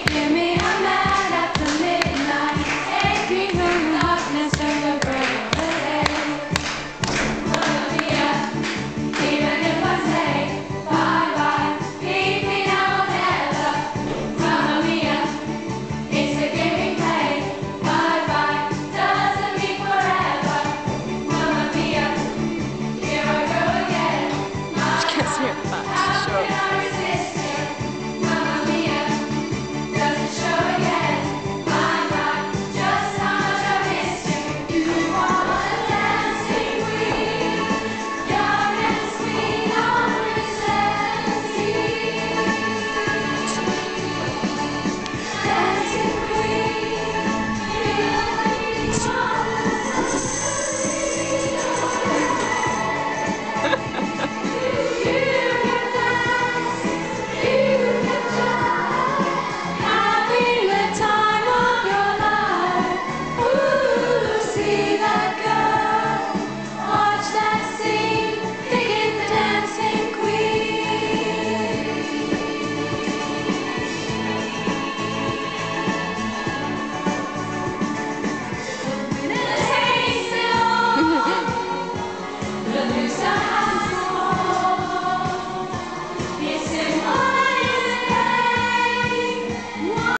give me